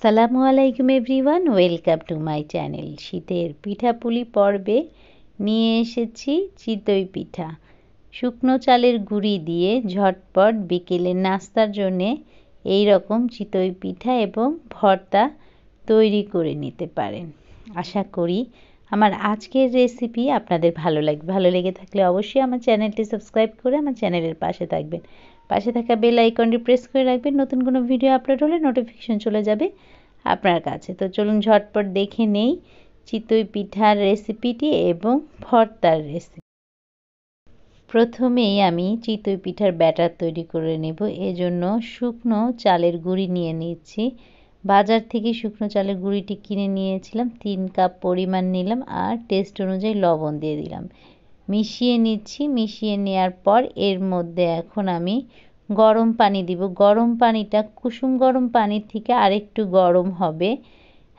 সালামু আলাইকুম everyone, welcome to my channel শীতের পিঠাপুলি পর্বে। নিয়ে এসেছি চিতই পিঠা। শুকনো চালের গুঁড়ি দিয়ে ঝটপট বিকেলের নাস্তার জন্যে এই রকম চিতই পিঠা এবং ভর্তা তৈরি করে নিতে পারেন। আশা করি আমার আজকের রেসিপি আপনাদের ভালো লাগবে ভালো লেগে থাকলে অবশ্যই আমার চ্যানেলটি সাবস্ক্রাইব করে আমার চ্যানেলের পাশে থাকবেন। পাশে থাকা বেল আইকনটি প্রেস করে রাখবেন। নতুন কোনো ভিডিও আপলোড হলে নোটিফিকেশন চলে যাবে আপনার কাছে। তো চলুন ঝটপট দেখে নেই চিতই পিঠার রেসিপিটি এবং ভর্তার রেসিপি প্রথমেই আমি চিতই পিঠার ব্যাটার তৈরি করে নেব। এজন্য শুকনো চালের গুঁড়ি নিয়ে নিচ্ছি। বাজার থেকে শুকনো চালের গুঁড়িটি কিনে নিয়েছিলাম। তিন কাপ পরিমাণ নিলাম আর টেস্ট অনুযায়ী লবণ দিয়ে দিলাম। মিশিয়ে নিচ্ছি, মিশিয়ে নেওয়ার পর এর মধ্যে এখন আমি গরম পানি দিব। গরম পানিটা, কুসুম গরম পানির থেকে আরেকটু গরম হবে।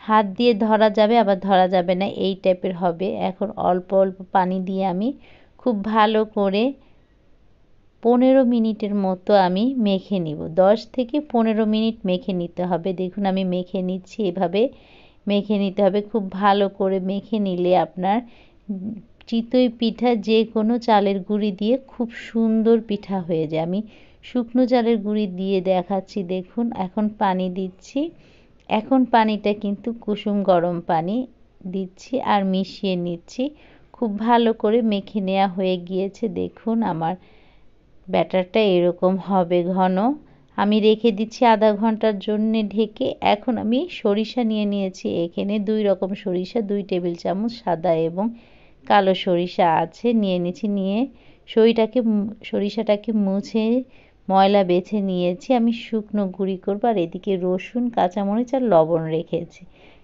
হাত দিয়ে ধরা যাবে, আবার ধরা যাবে না, এই টাইপের হবে। এখন অল্প অল্প পানি দিয়ে আমি খুব ভালো করে পনেরো মিনিটের মতো আমি মেখে নিব। দশ থেকে পনেরো মিনিট মেখে নিতে হবে। দেখুন, আমি মেখে নিচ্ছি, এভাবে মেখে নিতে হবে। খুব ভালো করে মেখে নিলে আপনার চিতই পিঠা যে কোনো চালের গুঁড়ি দিয়ে খুব সুন্দর পিঠা হয়ে যায়। আমি শুকনো চালের গুঁড়ি দিয়ে দেখাচ্ছি, দেখুন, এখন পানি দিচ্ছি। এখন পানিটা কিন্তু কুসুম গরম পানি দিচ্ছি আর মিশিয়ে নিচ্ছি। খুব ভালো করে মেখে নেওয়া হয়ে গিয়েছে, দেখুন আমার ব্যাটারটা এরকম হবে ঘন। আমি রেখে দিচ্ছি আধা ঘণ্টার জন্যে ঢেকে। এখন আমি সরিষা নিয়ে নিয়েছি। এখানে দুই রকম সরিষা, দুই টেবিল চামচ সাদা এবং কালো সরিষা আছে, নিয়ে নিয়েছি, নিয়ে সরিটাকে সরিষাটাকে মুছে ময়লা বেছে নিয়েছি। আমি শুকনো গুঁড়ি করব আর এদিকে রসুন, কাঁচামরিচ আর লবণ রেখেছি।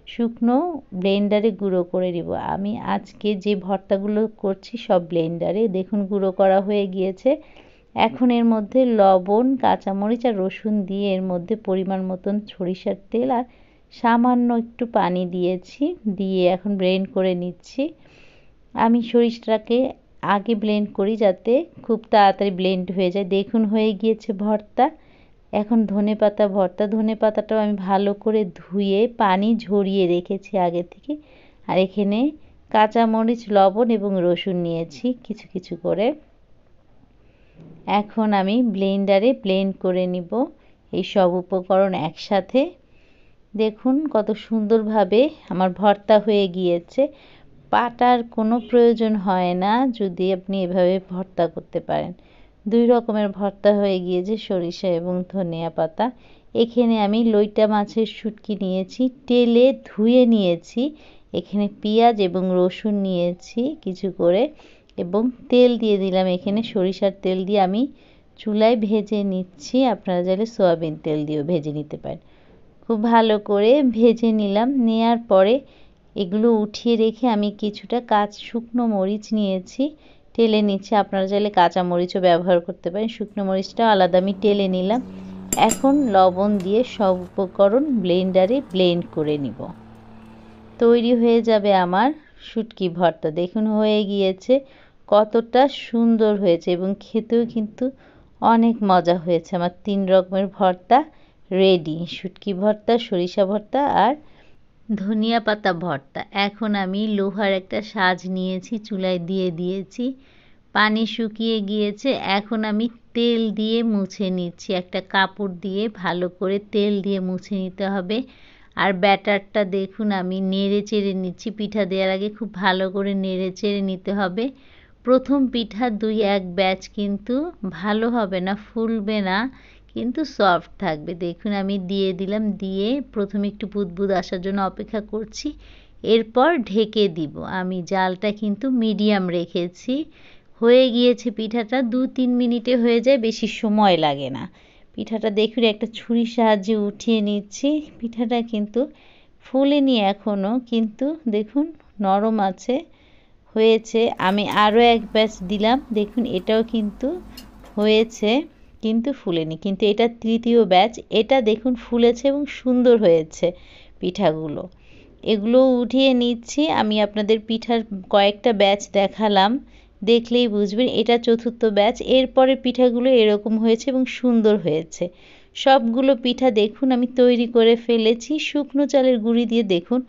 শুকনো ব্লেন্ডারে গুঁড়ো করে দিব আমি আজকে যে ভর্তাগুলো করছি সব ব্লেন্ডারে। দেখুন, গুঁড়ো করা হয়ে গিয়েছে। এখন এর মধ্যে লবণ, কাঁচামরিচ আর রসুন দিয়ে এর মধ্যে পরিমাণ মতন সরিষার তেল আর সামান্য একটু পানি দিয়েছি। দিয়ে এখন ব্লেন্ড করে নিচ্ছি। আমি সরিষাটাকে আগে ব্লেন্ড করি যাতে খুব তাড়াতাড়ি ব্লেন্ড হয়ে যায়। দেখুন, হয়ে গিয়েছে ভর্তা। এখন ধনে পাতা, ভর্তা। ধনে পাতাটাও আমি ভালো করে ধুয়ে, পানি ঝরিয়ে রেখেছি আগে থেকে। আর এখানে কাঁচামরিচ, লবণ এবং রসুন নিয়েছি কিছু কিছু করে। এখন আমি ব্লেন্ডারে ব্লেন্ড করে নিব এই সব উপকরণ একসাথে। দেখুন কত সুন্দরভাবে আমার ভর্তা হয়ে গিয়েছে। পাটার কোনো প্রয়োজন হয় না যদি আপনি এভাবে ভর্তা করতে পারেন। দুই রকমের ভর্তা হয়ে গিয়েছে, সরিষা এবং ধনিয়া পাতা। এখানে আমি লইটা মাছের শুটকি নিয়েছি, তেলে ধুয়ে নিয়েছি, এখানে পেঁয়াজ এবং রসুন নিয়েছি কিছু করে এবং তেল দিয়ে দিলাম। এখানে সরিষার তেল দিয়ে আমি চুলায় ভেজে নিচ্ছি। আপনারা চাইলে সয়াবিন তেল দিয়েও ভেজে নিতে পারেন। খুব ভালো করে ভেজে নিলাম। নেয়ার পরে এগুলো উঠিয়ে রেখে আমি কিছুটা কাঁচ, শুকনো মরিচ নিয়েছি, টেলে নিচ্ছি। আপনারা চাইলে কাঁচা মরিচও ব্যবহার করতে পারেন, শুকনো মরিচটাও আলাদা। আমি টেলে নিলাম। এখন লবণ দিয়ে সব উপকরণ ব্লেন্ডারে ব্লেন্ড করে নিব। তৈরি হয়ে যাবে আমার শুটকি ভর্তা। দেখুন, হয়ে গিয়েছে। কতটা সুন্দর হয়েছে এবং খেতেও কিন্তু অনেক মজা হয়েছে। আমার তিন রকমের ভর্তা রেডি। শুটকি ভর্তা, সরিষা ভর্তা আর ধনিয়া পাতা ভর্তা। এখন আমি লোহার একটা সাজ নিয়েছি, চুলায় দিয়ে দিয়েছি। পানি শুকিয়ে গিয়েছে, এখন আমি তেল দিয়ে মুছে নিচ্ছি। একটা কাপড় দিয়ে ভালো করে তেল দিয়ে মুছে নিতে হবে। আর ব্যাটারটা দেখুন, আমি নেড়ে চেড়ে নিচ্ছি। পিঠা দেওয়ার আগে খুব ভালো করে নেড়ে চেড়ে নিতে হবে। প্রথম পিঠা দুই এক ব্যাচ কিন্তু ভালো হবে না, ফুলবে না। কিন্তু সফট থাকবে। দেখুন, আমি দিয়ে দিলাম, দিয়ে প্রথমে একটু বুদবুদ আসার জন্য অপেক্ষা করছি। এরপর ঢেকে দিব। আমি জালটা কিন্তু মিডিয়াম রেখেছি। হয়ে গিয়েছে পিঠাটা দু তিন মিনিটে হয়ে যায়, বেশি সময় লাগে না। পিঠাটা দেখুন, একটা ছুরির সাহায্যে উঠিয়ে নিচ্ছি। পিঠাটা কিন্তু ফুলেনি এখনও কিন্তু দেখুন, নরম আছে, হয়েছে। আমি আরও এক ব্যাচ দিলাম। দেখুন, এটাও কিন্তু হয়েছে। কিন্তু ফুলেনি। কিন্তু এটা তৃতীয় ব্যাচ, এটা দেখুন ফুলেছে এবং সুন্দর হয়েছে পিঠাগুলো। এগুলো উঠিয়ে নিচ্ছি, আমি আপনাদের পিঠার কয়েকটা ব্যাচ দেখালাম, দেখলেই বুঝবেন এটা চতুর্থ ব্যাচ, এরপরে পিঠাগুলো এরকম হয়েছে এবং সুন্দর হয়েছে। সবগুলো পিঠা দেখুন, আমি তৈরি করে ফেলেছি, শুকনো চালের গুঁড়ি দিয়ে দেখুন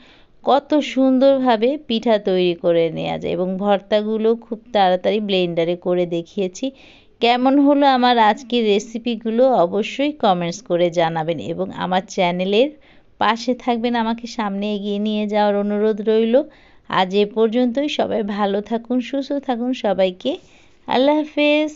কত সুন্দরভাবে পিঠা তৈরি করে নেওয়া যায় এবং ভর্তাগুলো খুব তাড়াতাড়ি ব্লেন্ডারে করে দেখিয়েছি। কেমন হলো আমার আজকের রেসিপিগুলো অবশ্যই কমেন্টস করে জানাবেন এবং আমার চ্যানেলের পাশে থাকবেন, আমাকে সামনে এগিয়ে নিয়ে যাওয়ার অনুরোধ রইল। আজ এ পর্যন্তই, সবাই ভালো থাকুন, সুস্থ থাকুন, সবাইকে আল্লাহ হাফেজ।